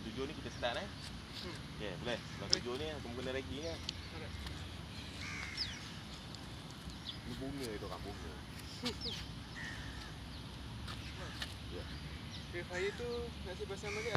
Kalau tujuh ni kita start eh. Hmm. Okey, boleh. Kalau tujuh ni aku kena lagi ni. Ni bunga itu orang bunga. Ya. Yeah. Fire tu nasi basah sama.